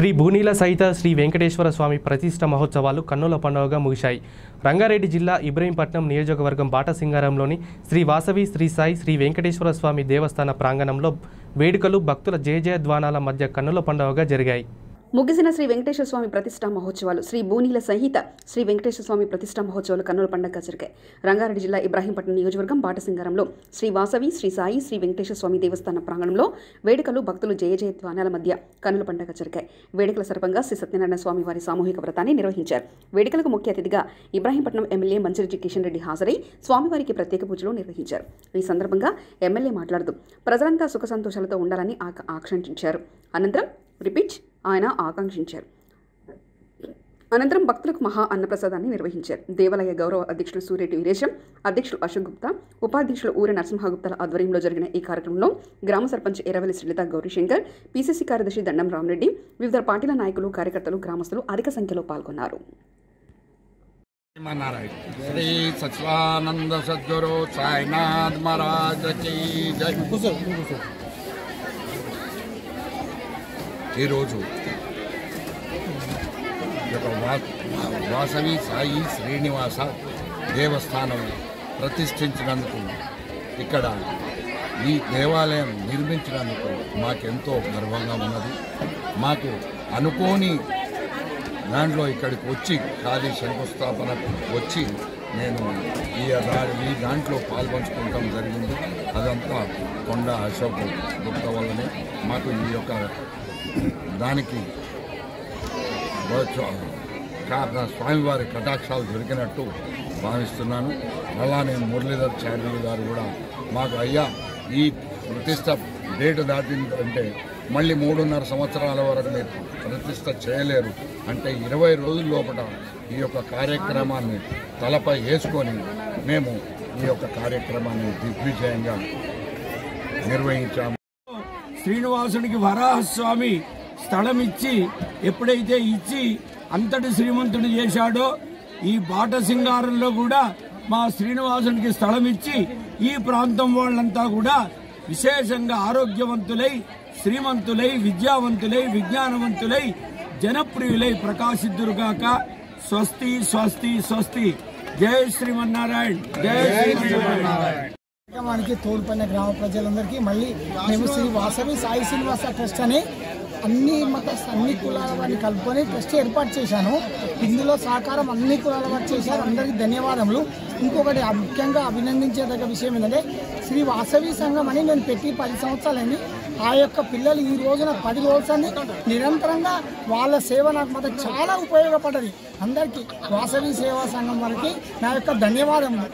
శ్రీ భూనీల సహిత శ్రీ వెంకటేశ్వర స్వామి ప్రతిష్ట మహోత్సవాలు కన్నుల పండుగగా ముగిశాయి. రంగారెడ్డి జిల్లా ఇబ్రహీంపట్నం నియోజకవర్గం బాటసింగారంలోని శ్రీ వాసవి శ్రీ సాయి శ్రీ వెంకటేశ్వర స్వామి దేవస్థాన ప్రాంగణంలో వేడుకలు భక్తుల జయజయధ్వానాల మధ్య కన్నుల పండుగగా జరిగాయి. ముగిసిన శ్రీ వెంకటేశ్వర స్వామి ప్రతిష్టా మహోత్సవాలు శ్రీ బూనీల సహిత శ్రీ వెంకటేశ్వర స్వామి ప్రతిష్టా మహోత్సవాలు కన్నుల పండుగ జరిగాయి. రంగారెడ్డి జిల్లా ఇబ్రాహీంపట్నం నియోజకవర్గం బాటసింగారంలో శ్రీ వాసవి శ్రీ సాయి శ్రీ వెంకటేశ్వర స్వామి దేవస్థాన ప్రాంగణంలో వేడుకలు భక్తులు జయ జయధ్వానాల మధ్య కన్నుల పండుగ జరిగాయి. వేడుకల సరపంగా శ్రీ సత్యనారాయణ స్వామి వారి సామూహిక వ్రతాన్ని నిర్వహించారు. వేడుకలకు ముఖ్య అతిథిగా ఇబ్రాహీంపట్నం ఎమ్మెల్యే మంచిరెడ్డి కిషన్ రెడ్డి హాజరై స్వామివారికి ప్రత్యేక పూజలు నిర్వహించారు. ఈ సందర్భంగా ఎమ్మెల్యే మాట్లాడుతూ ప్రజలంతా సుఖ సంతోషాలతో ఉండాలని ఆకాంక్షించారు అనంతరం రిపీట్ ఆయన ఆకాంక్షించారు. అనంతరం భక్తులకు మహా అన్నప్రసాదాన్ని నిర్వహించారు. దేవాలయ గౌరవ అధ్యక్షులు సూర్యటి వీరేశం అధ్యక్షులు అశోక్ గుప్తా ఉపాధ్యక్షులు ఊరి నరసింహగుప్తాల ఆధ్వర్యంలో జరిగిన ఈ కార్యక్రమంలో గ్రామ సర్పంచ్ ఎర్రవెల్లి శ్రీలత గౌరీశంకర్ పీసీసీ కార్యదర్శి దండం రామరెడ్డి వివిధ పార్టీల నాయకులు కార్యకర్తలు గ్రామస్తులు అధిక సంఖ్యలో పాల్గొన్నారు. నారాయణ శ్రీ సచివానంద సద్గురు సాయినాథ్ మహారాజ్ ఈరోజు ఒక వా- వాసవి సాయి శ్రీనివాస దేవస్థానం ప్రతిష్ఠించినందుకు ఇక్కడ ఈ దేవాలయం నిర్మించినందుకు మాకెంతో గర్వంగా ఉన్నది. మాకు అనుకోని దాంట్లో ఇక్కడికి వచ్చి ఖాళీ శంకుస్థాపన వచ్చి నేను ఈ ఈ దాంట్లో పాల్పంచుకోవటం జరిగింది. అదంతా కొండ అశోక్ గుప్త వల్లనే మాకు ఈ యొక్క దానికి స్వామివారి కటాక్షాలు దొరికినట్టు భావిస్తున్నాను. అలానే మురళీధర్ చార్యులు గారు కూడా మాకు అయ్యా ఈ ప్రతిష్ట డేట్ దాటిందంటే మళ్ళీ మూడున్నర సంవత్సరాల వరకు మీరు ప్రతిష్ట చేయలేరు. అంటే ఇరవై రోజుల లోపల ఈ యొక్క కార్యక్రమాన్ని తలపై వేసుకొని మేము ఈ యొక్క కార్యక్రమాన్ని దిగ్విజయంగా నిర్వహించాము. శ్రీనివాసునికి వరాహస్వామి స్థలం ఇచ్చి ఎప్పుడైతే ఇచ్చి అంతటి శ్రీమంతుడు చేశాడో ఈ బాట సింగారంలో కూడా మా శ్రీనివాసునికి స్థలం ఇచ్చి ఈ ప్రాంతం వాళ్ళంతా కూడా విశేషంగా ఆరోగ్యవంతులై శ్రీమంతులై విద్యావంతులై విజ్ఞానవంతులై జనప్రియులై ప్రకాశిద్దురుగాక స్వస్తి స్వస్తి స్వస్తి. జై శ్రీమన్నారాయణ. జై శ్రీమన్నారాయణ. కార్యక్రమానికి తోడ్పడిన గ్రామ ప్రజలందరికీ మళ్ళీ మేము శ్రీ వాసవి సాయి శ్రీనివాస ట్రస్ట్ అని అన్ని మత అన్ని కులాల వారిని కలుపుకొని ట్రస్ట్ ఏర్పాటు చేశాను. ఇందులో సహకారం అన్ని కులాల వారు చేశారు. అందరికీ ధన్యవాదములు. ఇంకొకటి ముఖ్యంగా అభినందించేదగ్గ విషయం ఏంటంటే శ్రీ వాసవి సంఘం అని నేను పెట్టి పది సంవత్సరాలని ఆ యొక్క పిల్లలు ఈ రోజున పది రోజులని నిరంతరంగా వాళ్ళ సేవ నాకు మాత్రం చాలా ఉపయోగపడ్డది. అందరికీ వాసవి సేవా సంఘం వారికి నా యొక్క ధన్యవాదములు.